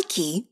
Mikey.